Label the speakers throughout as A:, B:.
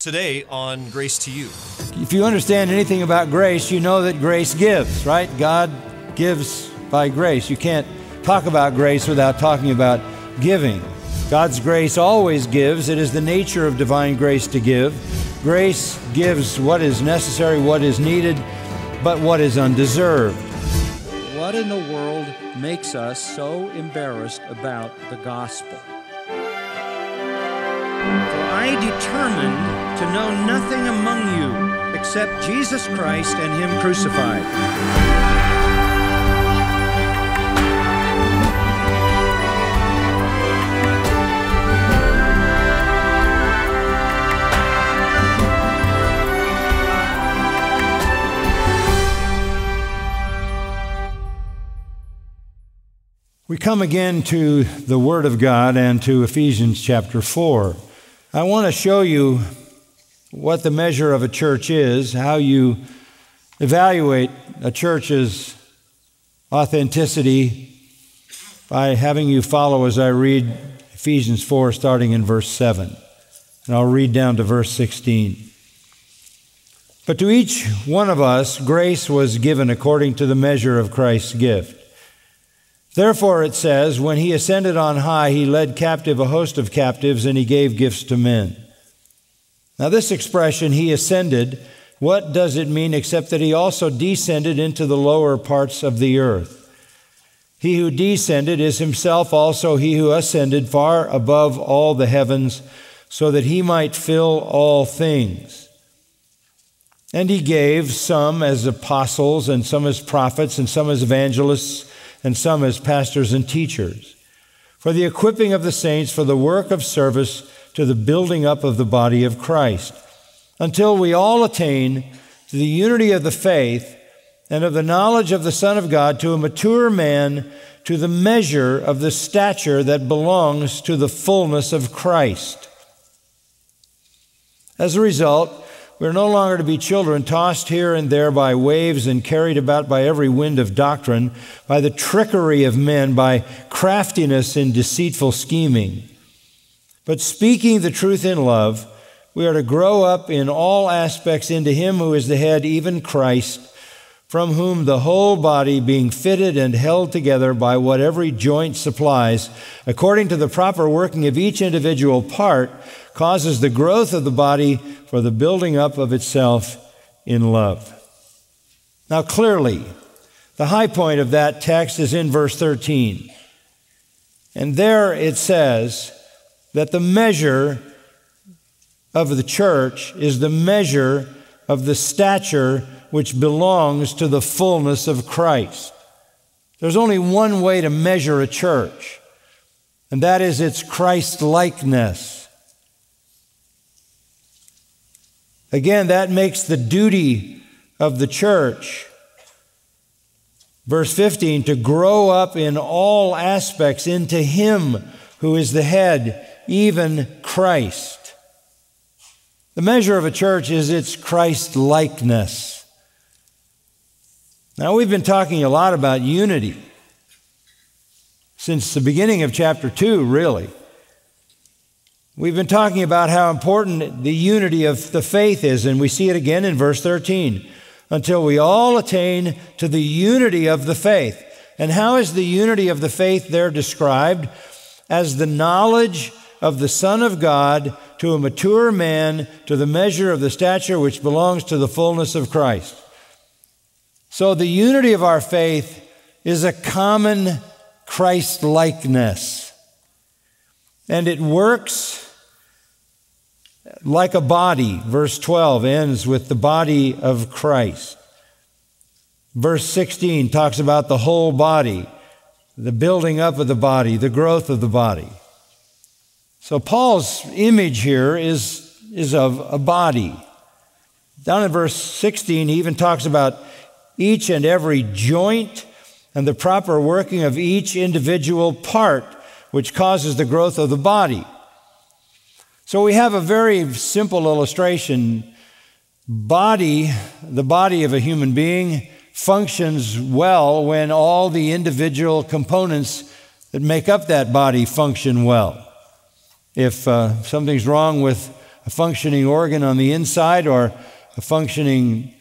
A: Today on Grace to You.
B: If you understand anything about grace, you know that grace gives, right? God gives by grace. You can't talk about grace without talking about giving. God's grace always gives. It is the nature of divine grace to give. Grace gives what is necessary, what is needed, but what is undeserved. What in the world makes us so embarrassed about the gospel? For I determined to know nothing among you except Jesus Christ and Him crucified. We come again to the Word of God and to Ephesians chapter 4. I want to show you what the measure of a church is, how you evaluate a church's authenticity by having you follow as I read Ephesians 4, starting in verse 7. And I'll read down to verse 16. But to each one of us, grace was given according to the measure of Christ's gift. Therefore, it says, When he ascended on high, he led captive a host of captives, and he gave gifts to men. Now, this expression, he ascended, what does it mean except that he also descended into the lower parts of the earth? He who descended is himself also he who ascended far above all the heavens, so that he might fill all things. And he gave some as apostles, and some as prophets, and some as evangelists and some as pastors and teachers, for the equipping of the saints for the work of service to the building up of the body of Christ, until we all attain to the unity of the faith and of the knowledge of the Son of God, to a mature man, to the measure of the stature that belongs to the fullness of Christ. As a result, we are no longer to be children tossed here and there by waves and carried about by every wind of doctrine, by the trickery of men, by craftiness and deceitful scheming. But speaking the truth in love, we are to grow up in all aspects into Him who is the head, even Christ, from whom the whole body, being fitted and held together by what every joint supplies, according to the proper working of each individual part, causes the growth of the body for the building up of itself in love. Now, clearly, the high point of that text is in verse 13. And there it says that the measure of the church is the measure of the stature which belongs to the fullness of Christ. There's only one way to measure a church, and that is its Christ likeness. Again, that makes the duty of the church, verse 15, to grow up in all aspects into Him who is the head, even Christ. The measure of a church is its Christ likeness. Now, we've been talking a lot about unity since the beginning of chapter 2, really. We've been talking about how important the unity of the faith is, and we see it again in verse 13. Until we all attain to the unity of the faith. And how is the unity of the faith there described? As the knowledge of the Son of God to a mature man to the measure of the stature which belongs to the fullness of Christ. So the unity of our faith is a common Christ likeness. And it works like a body. Verse 12 ends with the body of Christ. Verse 16 talks about the whole body, the building up of the body, the growth of the body. So Paul's image here is, is of a body. Down in verse 16, he even talks about each and every joint and the proper working of each individual part, which causes the growth of the body. So we have a very simple illustration. Body, the body of a human being, functions well when all the individual components that make up that body function well. If uh, something's wrong with a functioning organ on the inside or a functioning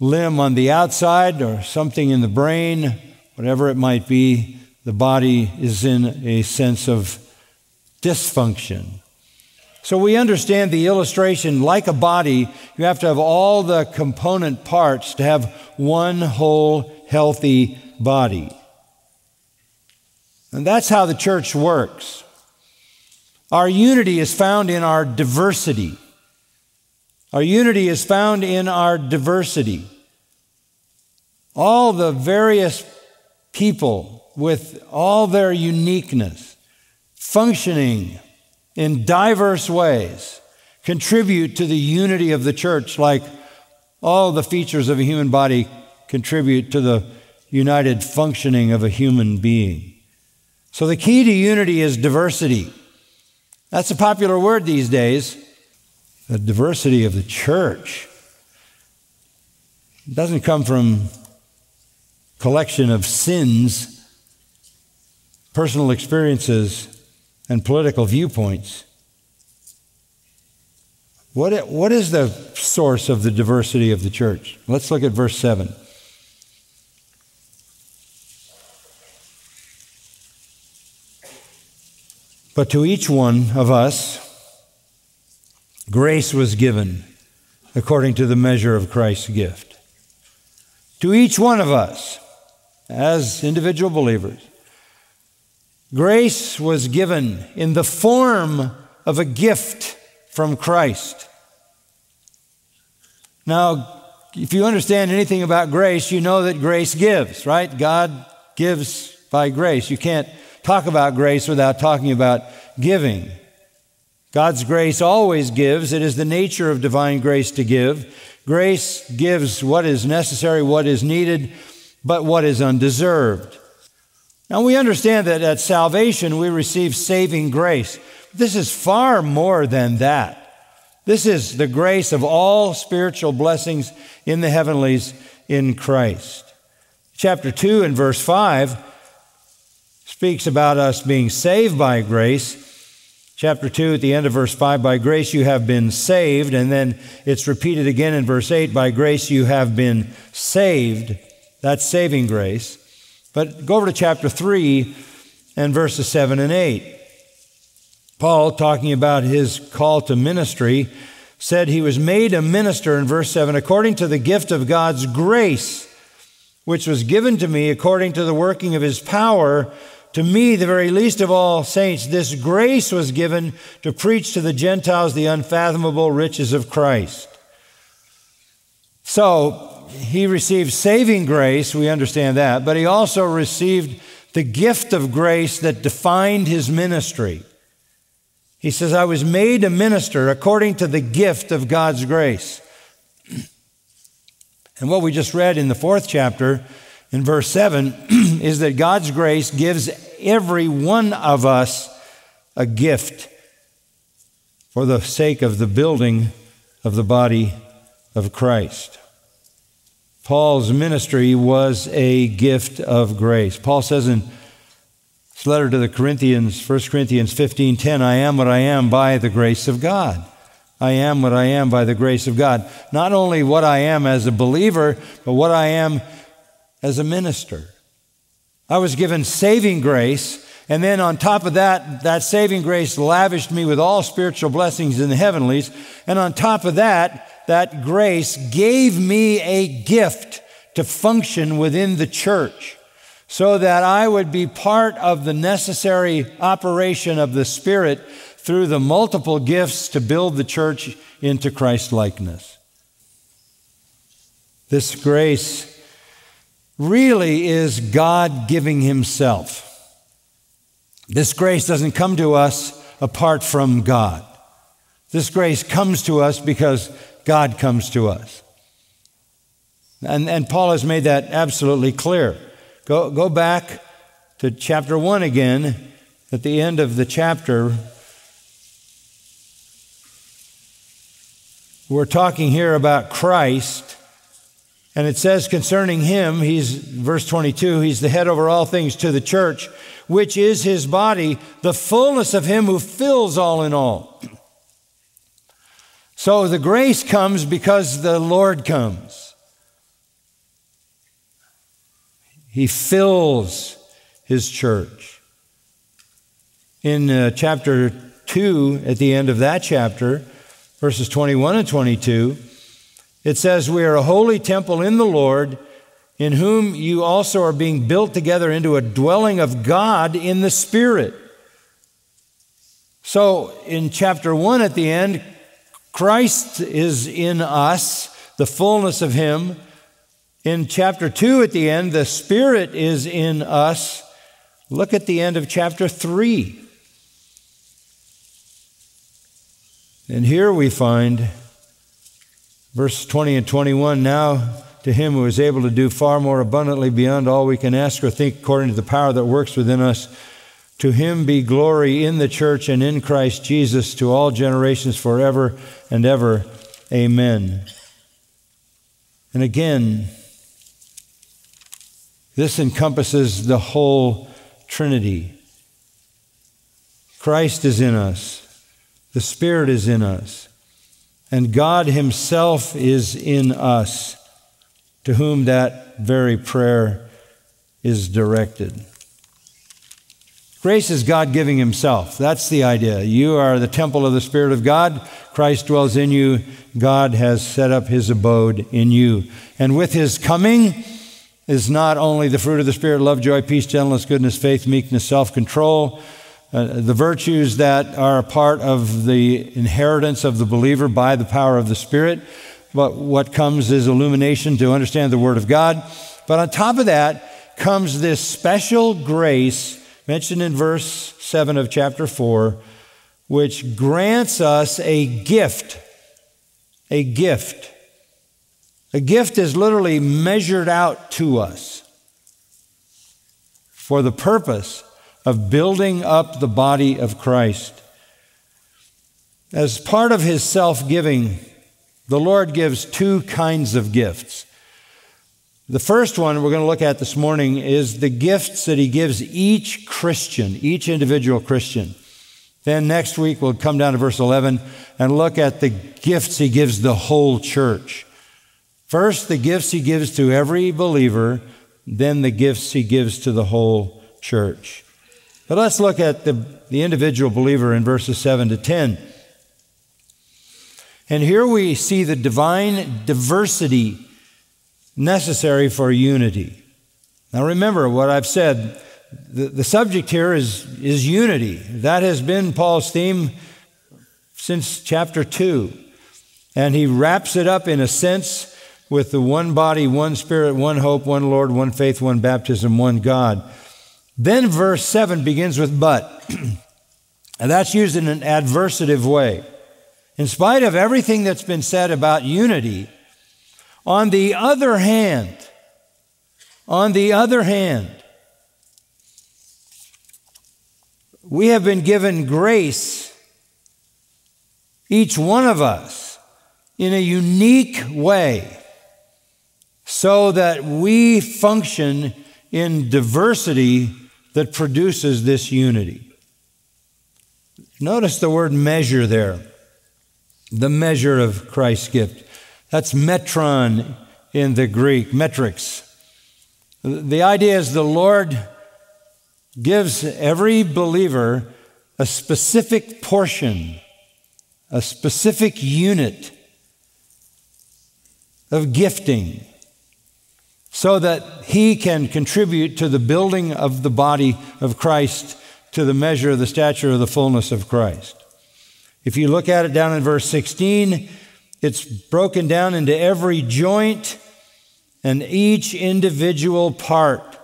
B: limb on the outside or something in the brain, whatever it might be, the body is in a sense of dysfunction. So we understand the illustration like a body, you have to have all the component parts to have one whole healthy body. And that's how the church works. Our unity is found in our diversity. Our unity is found in our diversity. All the various people with all their uniqueness, functioning in diverse ways, contribute to the unity of the church like all the features of a human body contribute to the united functioning of a human being. So the key to unity is diversity. That's a popular word these days. The diversity of the church. It doesn't come from collection of sins, personal experiences, and political viewpoints. What, what is the source of the diversity of the church? Let's look at verse 7. But to each one of us, grace was given according to the measure of Christ's gift. To each one of us, as individual believers, grace was given in the form of a gift from Christ. Now, if you understand anything about grace, you know that grace gives, right? God gives by grace. You can't talk about grace without talking about giving. God's grace always gives. It is the nature of divine grace to give. Grace gives what is necessary, what is needed, but what is undeserved. Now we understand that at salvation we receive saving grace. This is far more than that. This is the grace of all spiritual blessings in the heavenlies in Christ. Chapter 2 and verse 5 speaks about us being saved by grace. Chapter 2, at the end of verse 5, by grace you have been saved. And then it's repeated again in verse 8, by grace you have been saved. That's saving grace. But go over to chapter 3 and verses 7 and 8. Paul, talking about his call to ministry, said he was made a minister in verse 7 according to the gift of God's grace, which was given to me according to the working of his power to me, the very least of all saints, this grace was given to preach to the Gentiles the unfathomable riches of Christ. So, he received saving grace, we understand that, but he also received the gift of grace that defined his ministry. He says, I was made a minister according to the gift of God's grace. And what we just read in the fourth chapter in verse 7 is that God's grace gives every one of us a gift for the sake of the building of the body of Christ. Paul's ministry was a gift of grace. Paul says in his letter to the Corinthians, 1 Corinthians 15:10, I am what I am by the grace of God. I am what I am by the grace of God. Not only what I am as a believer, but what I am as a minister. I was given saving grace, and then on top of that, that saving grace lavished me with all spiritual blessings in the heavenlies. And on top of that, that grace gave me a gift to function within the church so that I would be part of the necessary operation of the Spirit through the multiple gifts to build the church into Christ likeness. This grace really is God giving Himself. This grace doesn't come to us apart from God. This grace comes to us because God comes to us. And, and Paul has made that absolutely clear. Go, go back to chapter 1 again. At the end of the chapter, we're talking here about Christ and it says concerning him, he's, verse 22, he's the head over all things to the church, which is his body, the fullness of him who fills all in all. So the grace comes because the Lord comes. He fills his church. In uh, chapter 2, at the end of that chapter, verses 21 and 22, it says, We are a holy temple in the Lord, in whom you also are being built together into a dwelling of God in the Spirit. So in chapter 1 at the end, Christ is in us, the fullness of Him. In chapter 2 at the end, the Spirit is in us. Look at the end of chapter 3. And here we find verse 20 and 21 now to him who is able to do far more abundantly beyond all we can ask or think according to the power that works within us. To him be glory in the church and in Christ Jesus to all generations forever and ever. Amen. And again, this encompasses the whole Trinity. Christ is in us, the Spirit is in us, and God Himself is in us, to whom that very prayer is directed. Grace is God giving Himself. That's the idea. You are the temple of the Spirit of God. Christ dwells in you. God has set up His abode in you. And with His coming is not only the fruit of the Spirit love, joy, peace, gentleness, goodness, faith, meekness, self control, uh, the virtues that are a part of the inheritance of the believer by the power of the Spirit. But what comes is illumination to understand the Word of God. But on top of that comes this special grace mentioned in verse 7 of chapter 4, which grants us a gift. A gift. A gift is literally measured out to us for the purpose of building up the body of Christ. As part of his self giving, the Lord gives two kinds of gifts. The first one we're going to look at this morning is the gifts that he gives each Christian, each individual Christian. Then next week we'll come down to verse 11 and look at the gifts he gives the whole church. First, the gifts he gives to every believer, then the gifts he gives to the whole church. But let's look at the, the individual believer in verses 7 to 10. And here we see the divine diversity necessary for unity. Now remember what I've said. The, the subject here is, is unity. That has been Paul's theme since chapter 2. And he wraps it up in a sense with the one body, one spirit, one hope, one Lord, one faith, one baptism, one God. Then verse 7 begins with but. and that's used in an adversative way. In spite of everything that's been said about unity, on the other hand, on the other hand, we have been given grace, each one of us, in a unique way, so that we function in diversity that produces this unity. Notice the word measure there, the measure of Christ's gift. That's metron in the Greek, metrics. The idea is the Lord gives every believer a specific portion, a specific unit of gifting so that he can contribute to the building of the body of Christ to the measure of the stature of the fullness of Christ. If you look at it down in verse 16, it's broken down into every joint and each individual part.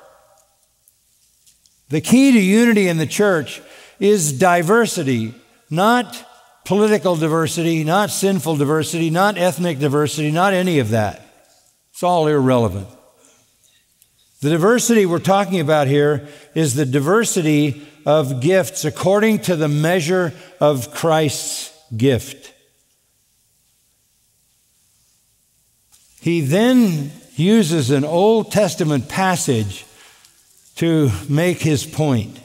B: The key to unity in the church is diversity, not political diversity, not sinful diversity, not ethnic diversity, not any of that. It's all irrelevant. The diversity we're talking about here is the diversity of gifts according to the measure of Christ's gift. He then uses an Old Testament passage to make his point.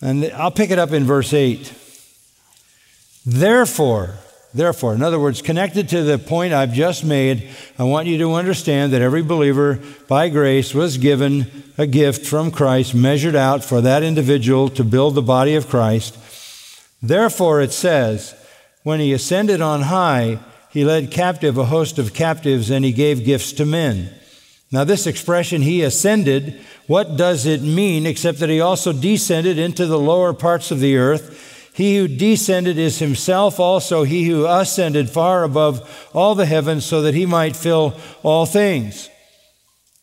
B: And I'll pick it up in verse 8. Therefore, therefore, in other words, connected to the point I've just made, I want you to understand that every believer by grace was given a gift from Christ, measured out for that individual to build the body of Christ. Therefore, it says, when he ascended on high, he led captive a host of captives and he gave gifts to men. Now, this expression, he ascended, what does it mean except that he also descended into the lower parts of the earth? He who descended is himself also he who ascended far above all the heavens so that he might fill all things.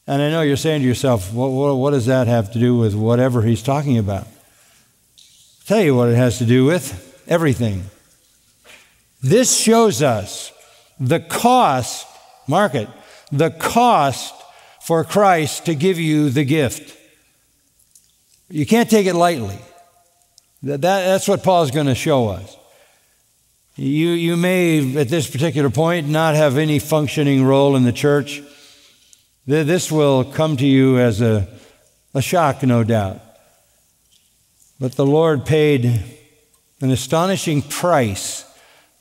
B: And I know you're saying to yourself, what, what, what does that have to do with whatever he's talking about? I'll tell you what it has to do with everything. This shows us the cost, mark it, the cost for Christ to give you the gift. You can't take it lightly. That, that, that's what Paul's going to show us. You, you may, at this particular point, not have any functioning role in the church. This will come to you as a, a shock, no doubt. But the Lord paid an astonishing price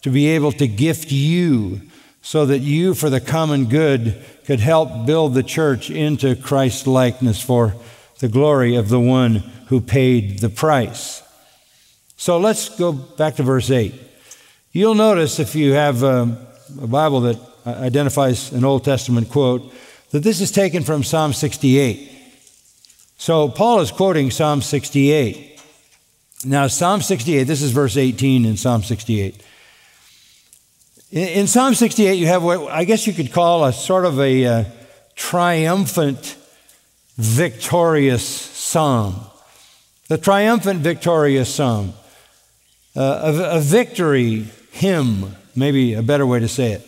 B: to be able to gift you so that you, for the common good, could help build the church into Christ likeness for the glory of the one who paid the price. So let's go back to verse 8. You'll notice if you have a, um, a Bible that identifies an Old Testament quote that this is taken from Psalm 68. So Paul is quoting Psalm 68. Now, Psalm 68, this is verse 18 in Psalm 68. In, in Psalm 68, you have what I guess you could call a sort of a uh, triumphant, victorious psalm. The triumphant, victorious psalm. Uh, a, a victory hymn, maybe a better way to say it,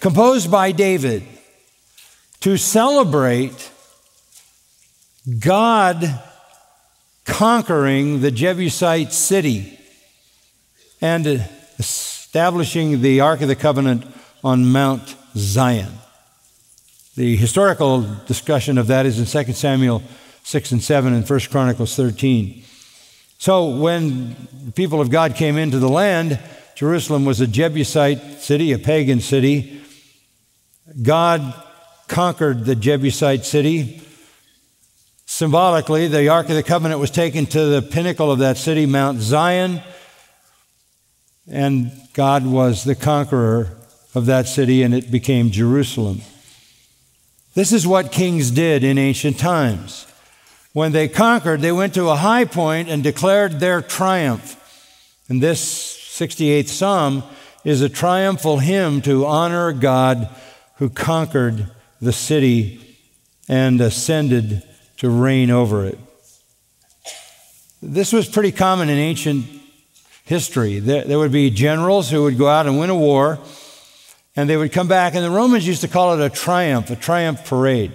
B: composed by David to celebrate God conquering the Jebusite city and establishing the Ark of the Covenant on Mount Zion. The historical discussion of that is in 2 Samuel 6 and 7 and 1 Chronicles 13. So when the people of God came into the land, Jerusalem was a Jebusite city, a pagan city. God conquered the Jebusite city. Symbolically, the Ark of the Covenant was taken to the pinnacle of that city, Mount Zion and God was the conqueror of that city, and it became Jerusalem. This is what kings did in ancient times. When they conquered, they went to a high point and declared their triumph. And this 68th Psalm is a triumphal hymn to honor God who conquered the city and ascended to reign over it. This was pretty common in ancient history. There, would be generals who would go out and win a war, and they would come back, and the Romans used to call it a triumph, a triumph parade.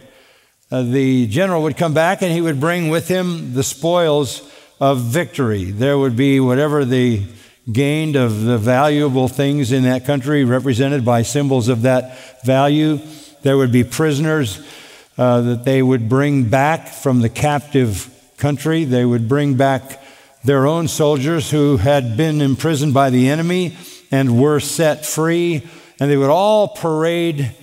B: Uh, the general would come back and he would bring with him the spoils of victory. There would be whatever they gained of the valuable things in that country, represented by symbols of that value. There would be prisoners uh, that they would bring back from the captive country. They would bring back their own soldiers who had been imprisoned by the enemy and were set free. And they would all parade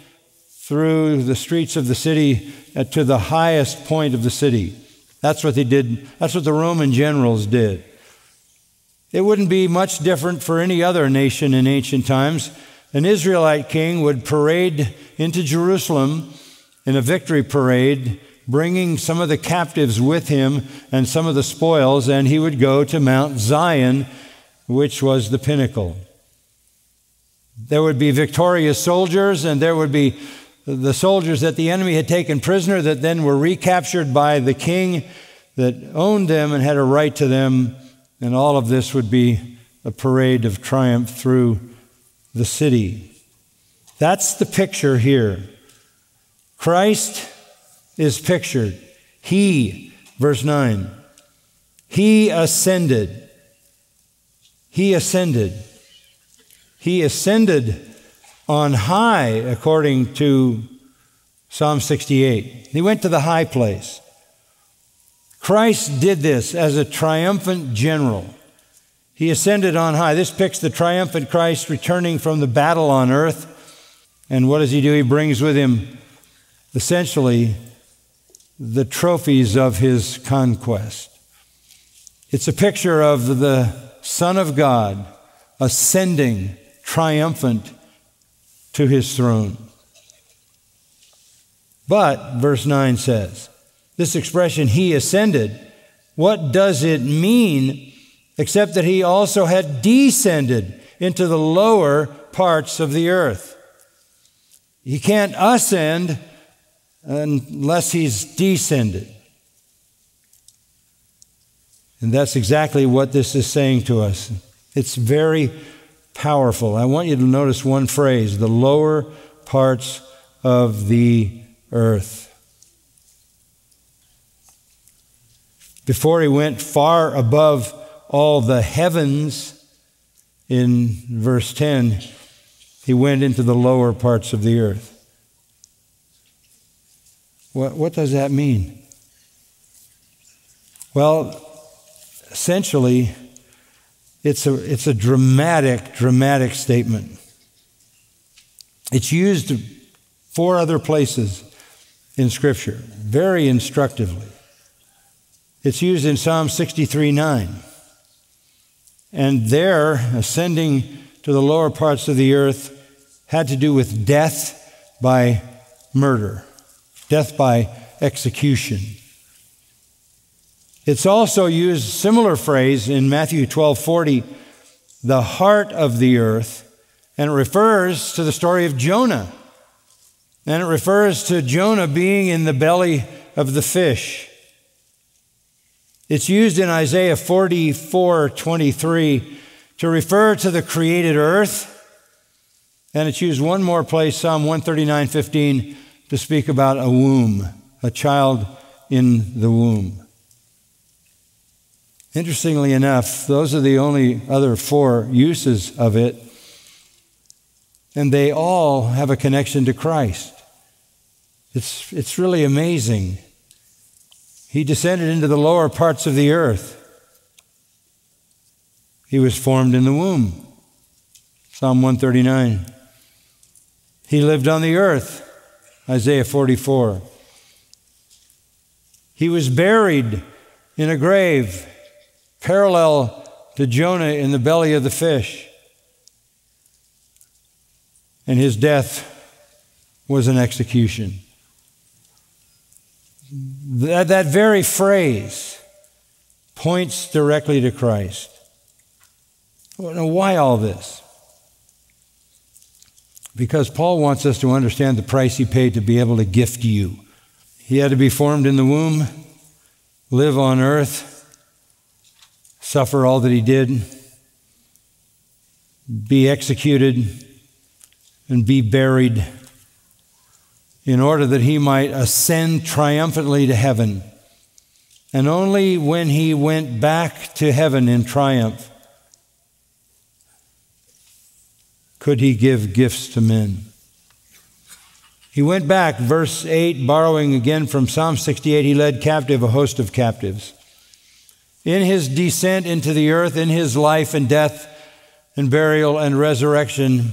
B: through the streets of the city uh, to the highest point of the city. That's what they did. That's what the Roman generals did. It wouldn't be much different for any other nation in ancient times. An Israelite king would parade into Jerusalem in a victory parade bringing some of the captives with him and some of the spoils, and he would go to Mount Zion, which was the pinnacle. There would be victorious soldiers, and there would be the soldiers that the enemy had taken prisoner that then were recaptured by the king that owned them and had a right to them. And all of this would be a parade of triumph through the city. That's the picture here. Christ is pictured. He, verse 9, he ascended. He ascended. He ascended on high, according to Psalm 68. He went to the high place. Christ did this as a triumphant general. He ascended on high. This picks the triumphant Christ returning from the battle on earth. And what does he do? He brings with him essentially the trophies of his conquest. It's a picture of the Son of God ascending triumphant to his throne. But, verse 9 says, this expression, he ascended, what does it mean except that he also had descended into the lower parts of the earth? He can't ascend unless he's descended. And that's exactly what this is saying to us. It's very powerful. I want you to notice one phrase the lower parts of the earth. Before he went far above all the heavens, in verse 10, he went into the lower parts of the earth. What, what does that mean? Well, essentially, it's a, it's a dramatic, dramatic statement. It's used four other places in Scripture, very instructively. It's used in Psalm 63 9. And there, ascending to the lower parts of the earth had to do with death by murder, death by execution. It's also used similar phrase in Matthew 12:40, the heart of the earth, and it refers to the story of Jonah. And it refers to Jonah being in the belly of the fish. It's used in Isaiah 44:23 to refer to the created earth. And it's used one more place, Psalm 139:15, to speak about a womb, a child in the womb. Interestingly enough, those are the only other four uses of it, and they all have a connection to Christ. It's, it's really amazing. He descended into the lower parts of the earth. He was formed in the womb. Psalm 139. He lived on the earth. Isaiah 44. He was buried in a grave parallel to Jonah in the belly of the fish. And his death was an execution. That, that very phrase points directly to Christ. Now, why all this? Because Paul wants us to understand the price he paid to be able to gift you. He had to be formed in the womb, live on earth, suffer all that he did, be executed, and be buried in order that he might ascend triumphantly to heaven. And only when he went back to heaven in triumph could he give gifts to men. He went back, verse 8, borrowing again from Psalm 68, he led captive a host of captives in his descent into the earth, in his life and death and burial and resurrection,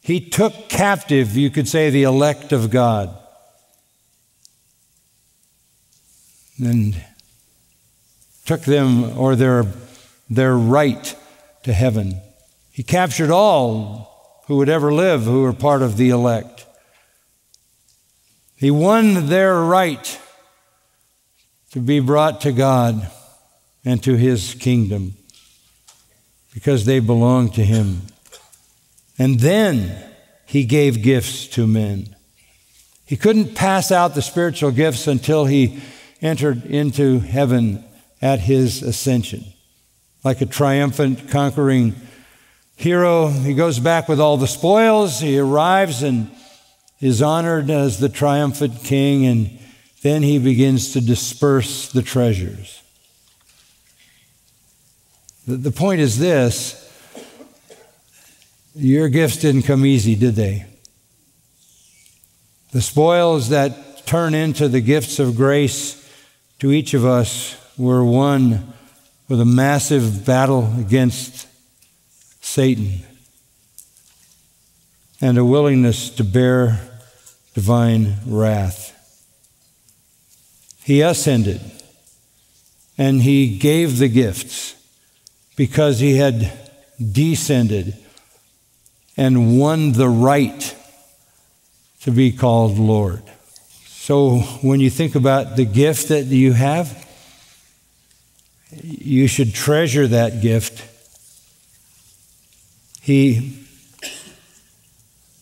B: he took captive, you could say, the elect of God. And took them or their, their right to heaven. He captured all who would ever live who were part of the elect. He won their right to be brought to God and to his kingdom because they belong to him. And then he gave gifts to men. He couldn't pass out the spiritual gifts until he entered into heaven at his ascension. Like a triumphant, conquering hero, he goes back with all the spoils. He arrives and is honored as the triumphant king, and then he begins to disperse the treasures. The point is this your gifts didn't come easy, did they? The spoils that turn into the gifts of grace to each of us were won with a massive battle against Satan and a willingness to bear divine wrath. He ascended and he gave the gifts because he had descended and won the right to be called Lord. So when you think about the gift that you have, you should treasure that gift. He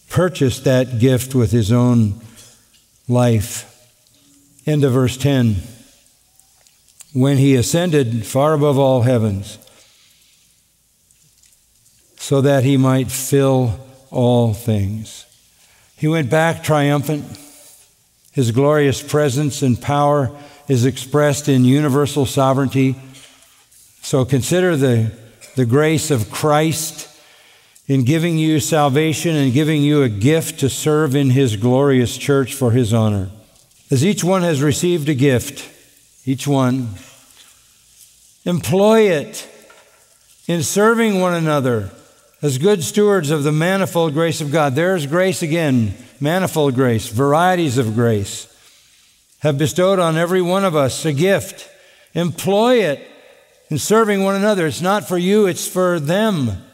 B: purchased that gift with his own life. End of verse 10. When he ascended far above all heavens, so that he might fill all things. He went back triumphant. His glorious presence and power is expressed in universal sovereignty. So consider the, the grace of Christ in giving you salvation and giving you a gift to serve in his glorious church for his honor. As each one has received a gift, each one, employ it in serving one another as good stewards of the manifold grace of God. There's grace again, manifold grace, varieties of grace have bestowed on every one of us a gift. Employ it in serving one another. It's not for you, it's for them.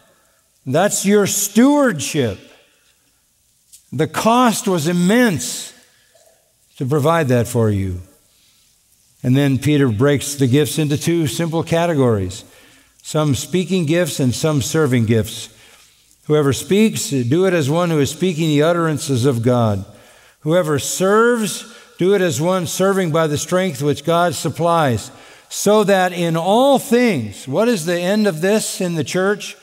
B: That's your stewardship. The cost was immense to provide that for you. And then Peter breaks the gifts into two simple categories some speaking gifts and some serving gifts. Whoever speaks, do it as one who is speaking the utterances of God. Whoever serves, do it as one serving by the strength which God supplies, so that in all things, what is the end of this in the church?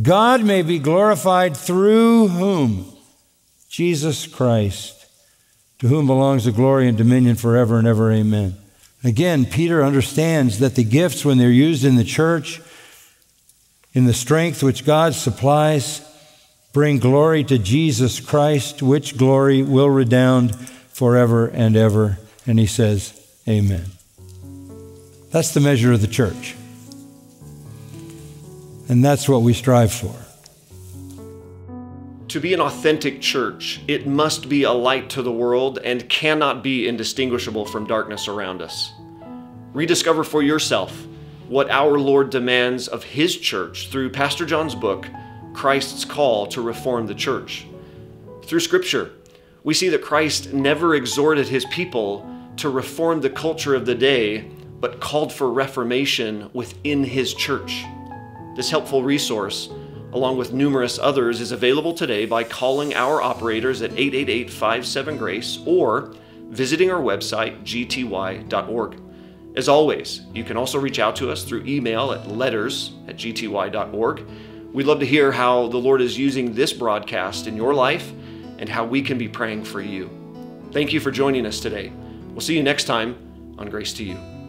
B: God may be glorified through whom? Jesus Christ, to whom belongs the glory and dominion forever and ever. Amen. Again, Peter understands that the gifts, when they're used in the church, in the strength which God supplies, bring glory to Jesus Christ, which glory will redound forever and ever. And he says, Amen. That's the measure of the church. And that's what we strive for.
C: To be an authentic church, it must be a light to the world and cannot be indistinguishable from darkness around us. Rediscover for yourself what our Lord demands of His church through Pastor John's book, Christ's Call to Reform the Church. Through Scripture, we see that Christ never exhorted His people to reform the culture of the day, but called for reformation within His church. This helpful resource, along with numerous others, is available today by calling our operators at 888 57 Grace or visiting our website, gty.org. As always, you can also reach out to us through email at letters at gty.org. We'd love to hear how the Lord is using this broadcast in your life and how we can be praying for you. Thank you for joining us today. We'll see you next time on Grace to You.